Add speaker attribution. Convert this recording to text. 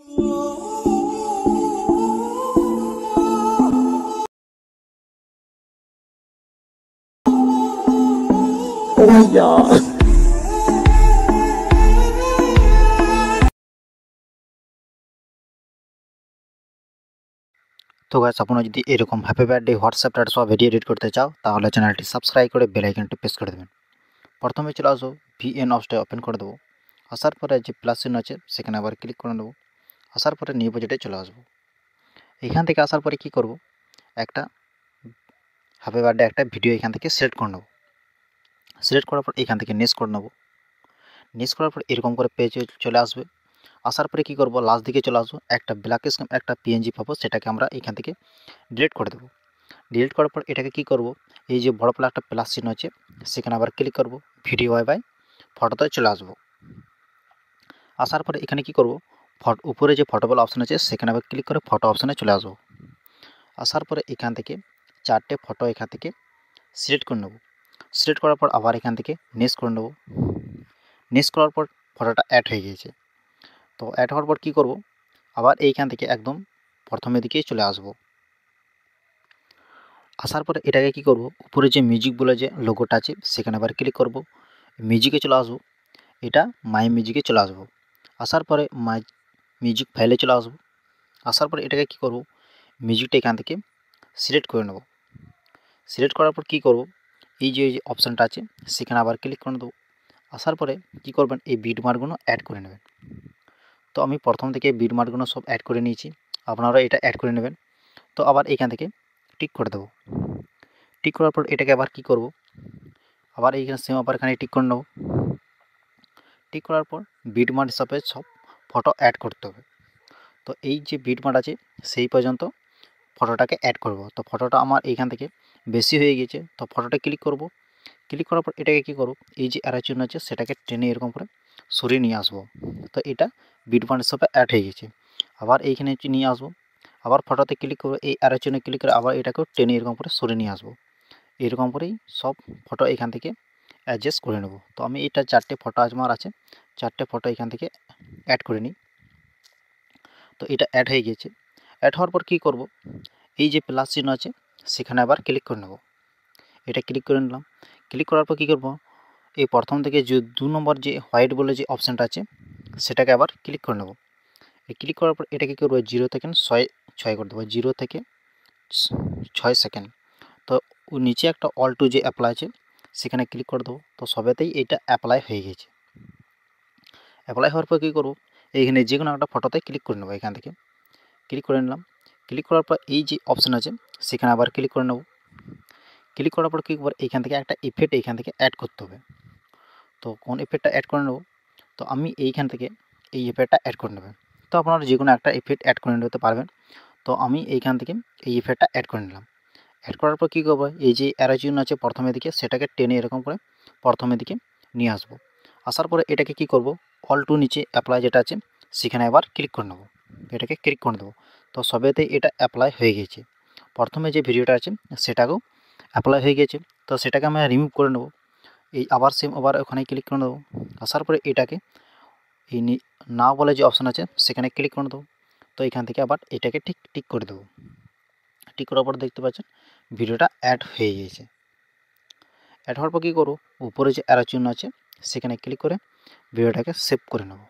Speaker 1: Oh god.
Speaker 2: তো গাছ আপনারা যদি এরকম হ্যাপি বার্থডে হোয়াটসঅ্যাপ চ্যাট সব ভিডিও এডিট করতে চাও, তাহলে চ্যানেলটি সাবস্ক্রাইব করে বেল আইকনটি প্রেস করে দেবেন প্রথমে চলে আসো ভিএন অপসটা ওপেন করে দেবো আসার পরে যে প্লাস চিহ্ন আছে, সেখানে আবার ক্লিক করে নেব আসার পরে নিউ বাজেটে চলে আসব। এখান থেকে আসার পরে কি করব? একটা হ্যাপি বার্থডে একটা ভিডিও এখান থেকে সিলেক্ট করে নেব। সিলেক্ট করার পর এখান থেকে নেক্সট করে নেব। নেক্সট করার পর এরকম করে পেজ চলে আসবে। আসার পরে কি করব? লাস্ট দিকে চলে আসব। একটা ব্ল্যাক স্ক্রিন একটা পিএনজি পাবো, সেটাকে আমরা এখান থেকে ডিলিট করে দেবো। ডিলিট করার পর এটাকে কি করব? এই যে বড় প্লা একটা প্লাস চিহ্ন আছে, সেখানে আবার ক্লিক করব। ভিডিও ওয়াই বাই ফটোতে চলে আসব। আসার পরে এখানে কি করব? ফটো, উপরে যে ফটো বলা অপশান আছে, সেখানে আবার ক্লিক করে ফটো অপশানে চলে আসব। আসার পরে এখান থেকে চারটে ফটো এখান থেকে সিলেক্ট করে নেব। সিলেক্ট করার পর আবার এখান থেকে নেক্সট করে নেব। নেক্সট করার পর ফটোটা অ্যাড হয়ে গিয়েছে। তো অ্যাড হওয়ার পর কী করব? আবার এইখান থেকে একদম প্রথমের দিকেই চলে আসব। আসার পরে এটাকে কি করব? উপরে যে মিউজিক বলে যে লোগোটা আছে, সেখানে আবার ক্লিক করব। মিউজিকে চলে আসব। এটা মাই মিউজিকে চলে আসব। আসার পরে মাই মিউজিক ফাইলে চলে আসব। আসার পরে এটাকে কি করব? মিউজিকটা এখান থেকে সিলেক্ট করে নেব। সিলেক্ট করার পর কি করব? এই যে অপশানটা আছে, সেখানে আবার ক্লিক করে দেবো আসার পরে কি করবেন? এই বিট মার্কগুলো অ্যাড করে নেবেন। তো আমি প্রথম থেকে বিট মার্কগুলো সব অ্যাড করে নিয়েছি। আপনারা এটা অ্যাড করে নেবেন। তো আবার এখান থেকে টিক করে দেবো। টিক করার পর এটাকে আবার কি করব? আবার এইখানে সেম আবার এখানে টিক করে নেব। টিক করার পর বিট মার্ক হিসাবে সব ফটো অ্যাড করতে হবে। তো এই যে বিট মার্ক আছে, সেই পর্যন্ত ফটোটাকে অ্যাড করব। তো ফটোটা আমার এইখান থেকে বেশি হয়ে গেছে তো ফটোটা ক্লিক করব। ক্লিক করার পর এটাকে কী করব? এই যে অ্যারো আছে, সেটাকে টেনে এরকম করে সরিয়ে নিয়ে আসব। তো এটা বিট বান্ড হিসাবে অ্যাড হয়ে গেছে আবার এইখানে নিয়ে আসব। আবার ফটোতে ক্লিক করব এই অ্যারো ক্লিক করে আবার এটাকেও টেনে এরকম করে সরিয়ে নিয়ে আসব। এরকম করেই সব ফটো এখান থেকে অ্যাডজাস্ট করে নেব। তো আমি এটা চারটে ফটো আমার আছে চারটে ফটো এখান থেকে অ্যাড করে নিই। তো এটা অ্যাড হয়ে গিয়েছে। অ্যাড হওয়ার পর কী করব? এই যে প্লাস চিহ্ন আছে, সেখানে আবার ক্লিক করে নেব। এটা ক্লিক করে নিলাম। ক্লিক করার পর কী করব? এই প্রথম থেকে যে দু নম্বর যে হোয়াইট বলে যে অপশানটা আছে, সেটাকে আবার ক্লিক করে নেব। এই ক্লিক করার পর এটাকে কী করব? জিরো থেকে ছয় ছয় করে দেবো। জিরো থেকে ছয় সেকেন্ড তো নিচে একটা অল টু যে অ্যাপ্লাই আছে, সেখানে ক্লিক করে দেবো। তো সবেতেই এটা অ্যাপ্লাই হয়ে গেছে অ্যাপ্লাই হওয়ার পর কী করব? এইখানে যে কোনো একটা ফটোতে ক্লিক করে নেব এখান থেকে। ক্লিক করে নিলাম। ক্লিক করার পর এই যে অপশান আছে, সেখানে আবার ক্লিক করে নেব। ক্লিক করার পর কী করব? এইখান থেকে একটা ইফেক্ট এইখান থেকে অ্যাড করতে হবে। তো কোন ইফেক্টটা অ্যাড করে নেব? তো আমি এইখান থেকে এই ইফেক্টটা অ্যাড করে নেবেন তো আপনারা যে কোনো একটা ইফেক্ট অ্যাড করে নিতে পারবেন। তো আমি এইখান থেকে এই ইফেক্টটা অ্যাড করে নিলাম। অ্যাড করার পর কী করব? এই যে অ্যারোচিউন আছে প্রথমে দিকে, সেটাকে টেনে এরকম করে প্রথমের দিকে নিয়ে আসব। আসার পরে এটাকে কি করব? অল টু নিচে অ্যাপ্লাই যেটা আছে, সেখানে আবার ক্লিক করে নেব। এটাকে ক্লিক করে দেবো তো সবেতেই এটা অ্যাপ্লাই হয়ে গেছে প্রথমে যে ভিডিওটা আছে, সেটাকেও অ্যাপ্লাই হয়ে গেছে তো সেটাকে আমি রিমুভ করে নেব। এই আবার সেম আবার ওখানে ক্লিক করে দেবো আসার পরে এটাকে এই না বলে যে অপশান আছে, সেখানে ক্লিক করে দেবো তো এখান থেকে আবার এটাকে ঠিক টিক করে দেবো। টিক করার পর দেখতে পাচ্ছেন, ভিডিওটা অ্যাড হয়ে গিয়েছে। অ্যাড হওয়ার পর কী করব? উপরে যে অ্যারো চিহ্ন আছে, সেখানে ক্লিক করে ভিডিওটাকে সেভ করে নেব